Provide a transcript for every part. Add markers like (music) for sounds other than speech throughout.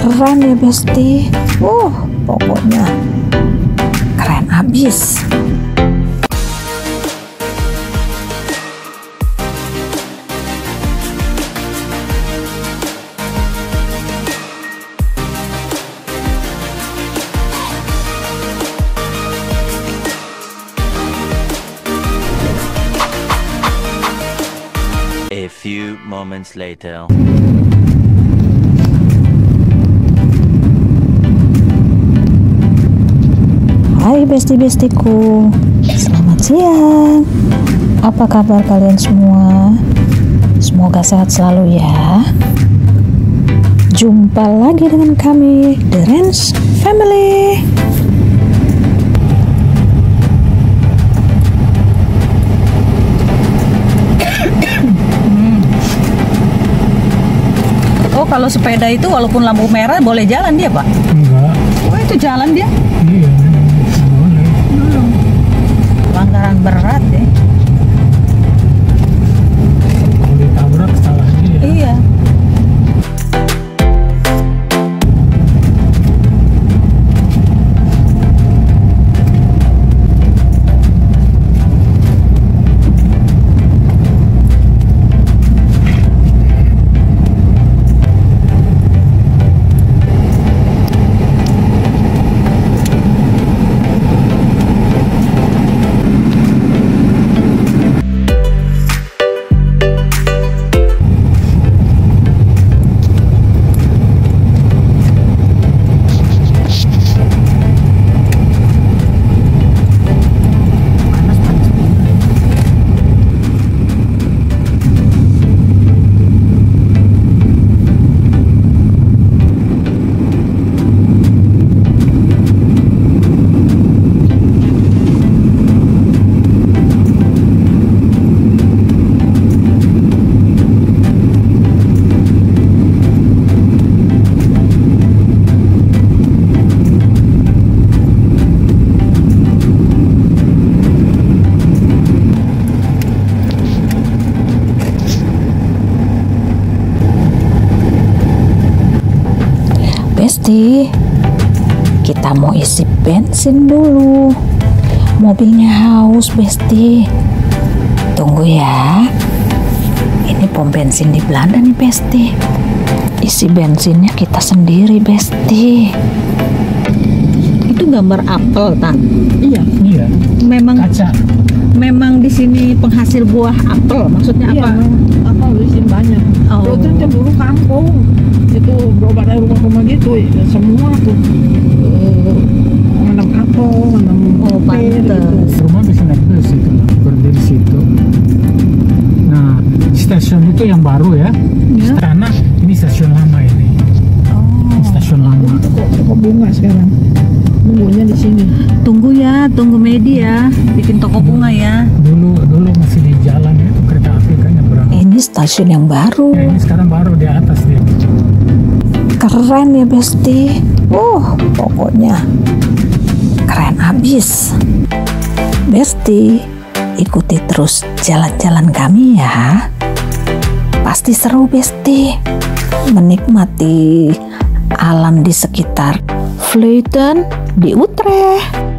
Keren ya Besti. Uh, pokoknya keren abis. A few moments later. Besti-bestiku Selamat siang Apa kabar kalian semua? Semoga sehat selalu ya Jumpa lagi dengan kami The Rens Family Oh kalau sepeda itu walaupun lampu merah boleh jalan dia pak? Enggak, Oh itu jalan dia? Besti Kita mau isi bensin dulu Mobilnya haus Besti Tunggu ya Ini pom bensin di Belanda nih Besti Isi bensinnya kita sendiri Besti Itu gambar apel tan. Iya, iya. Memang Kaca. memang di sini penghasil buah apel. Maksudnya Iya, apa? apa di sini banyak. Oh. Itu dulu kampung itu berobat dari rumah-rumah gitu, ya, semua tuh eh, menanam apel, menanam Oh, pir, pantes. gitu. Rumah bisa naik bus itu, berdiri di situ. Nah, stasiun itu yang baru ya. Ya. Karena ini stasiun lama ini. Ini stasiun lama. Itu kok toko bunga sekarang. Nunggunya di sini. Tunggu ya, tunggu media, bikin toko bunga ya. Dulu dulu masih di jalan itu kereta api kan yang berang. Ini stasiun yang baru Ya, ini sekarang baru di atas dia. Keren ya Besti. Uh, pokoknya keren abis. Besti, ikuti terus jalan-jalan kami ya. Pasti seru Besti. Menikmati alam di sekitar Vleuten di Utrecht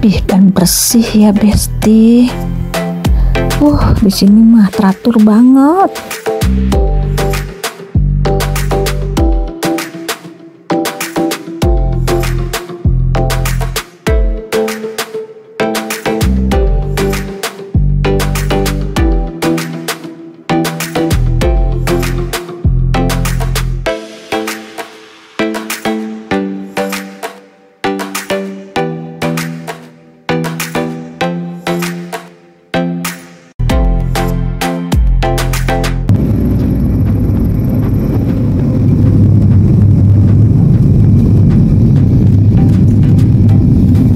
rapih dan bersih ya Besti. Uh, di sini mah teratur banget.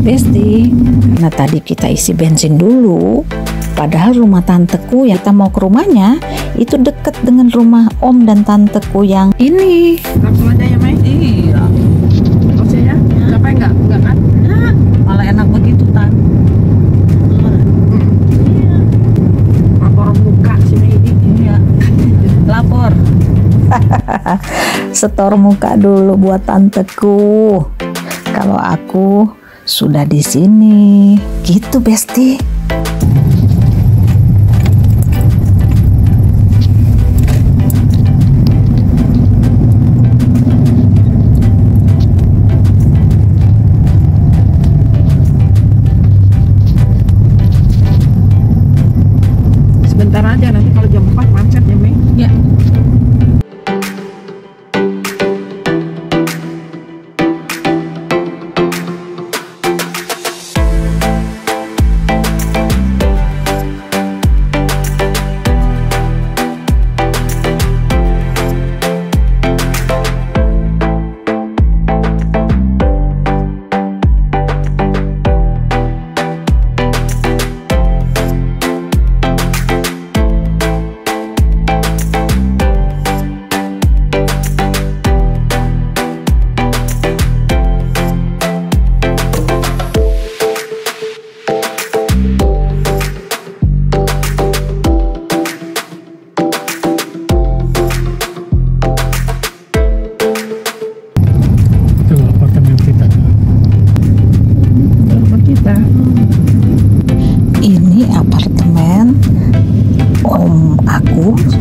Besti. Nah tadi kita isi bensin dulu. Padahal rumah tanteku yang kita mau ke rumahnya itu deket dengan rumah om dan tanteku yang ini. Langsung aja ya main. Iya. Oke ya. Capek nggak? Nggak kan? Malah enak begitu tan. Iya. Lapor muka sih ini. Iya. (laughs) Lapor. (laughs) Setor muka dulu buat tanteku. Kalau aku sudah di sini. Gitu, Besti.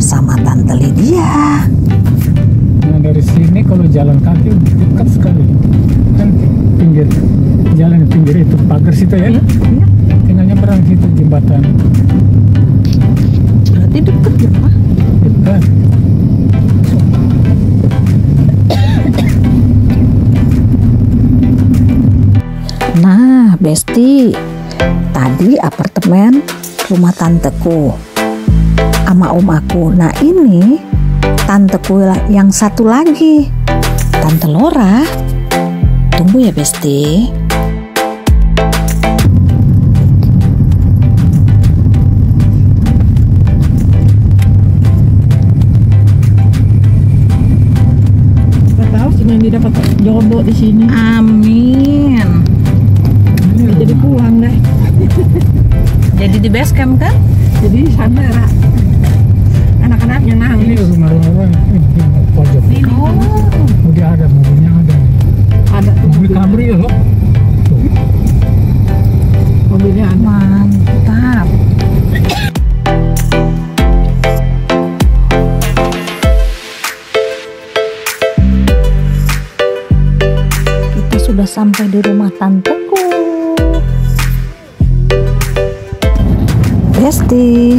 Sama tante Lydia. Nah dari sini kalau jalan kaki dekat sekali. Kan pinggir jalan pinggir itu pagar situ ya. Tinggal nyebrang situ jembatan Berarti deket ya, Pak? dekat. Nah, Besti, tadi apartemen rumah tanteku sama om aku. Nah, ini tanteku yang satu lagi, tante Lora. Tunggu ya, Besti. Yang didapat jodoh di sini. Amin. Jadi pulang deh. Jadi di base camp kan? Jadi Sandra. Anak-anaknya Ini nangis. rumah orang ini di pojok. Oh. Udah ada mobilnya ada. Ada tuh Mobil mobil. kabrio loh. Mobilnya ada. Mantap. Kita sudah sampai di rumah tanteku. Besti,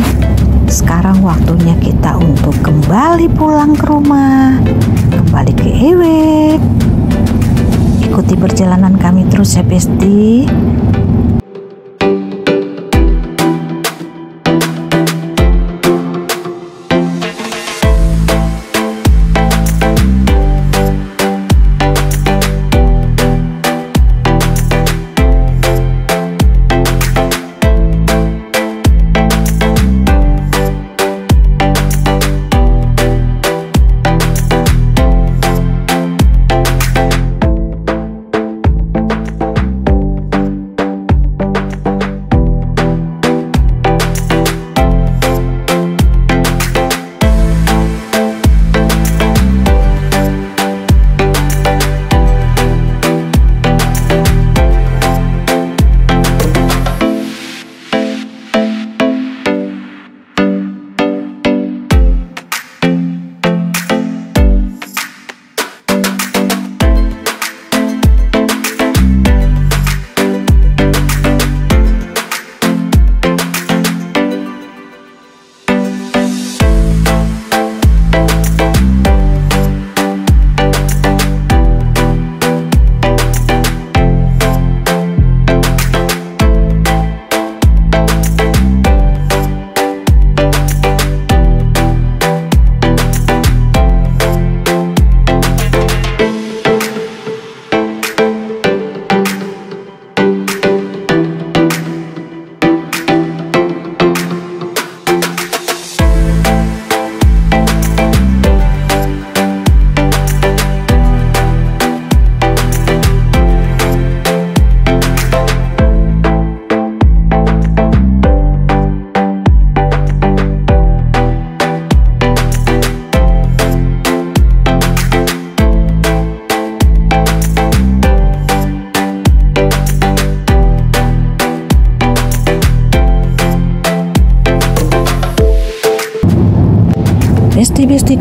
sekarang waktunya kita untuk kembali pulang ke rumah, kembali ke Ewek. Ikuti perjalanan kami terus ya Besti.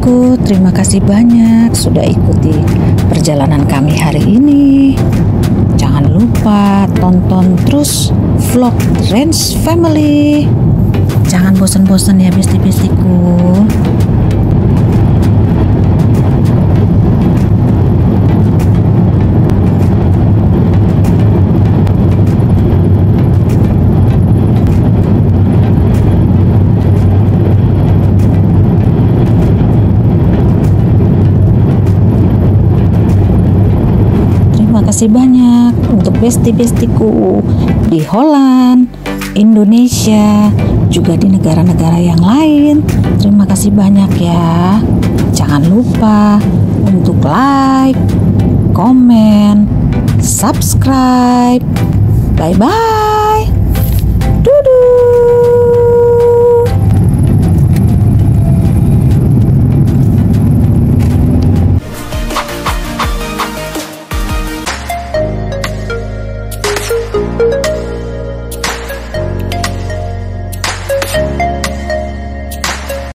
Bestiku, terima kasih banyak sudah ikuti perjalanan kami hari ini. Jangan lupa tonton terus vlog Range Family. Jangan bosan-bosan ya besti-bestiku. Terima kasih banyak untuk besti-bestiku di Holland, Indonesia, juga di negara-negara yang lain. Terima kasih banyak ya. Jangan lupa untuk like, komen, subscribe. Bye bye.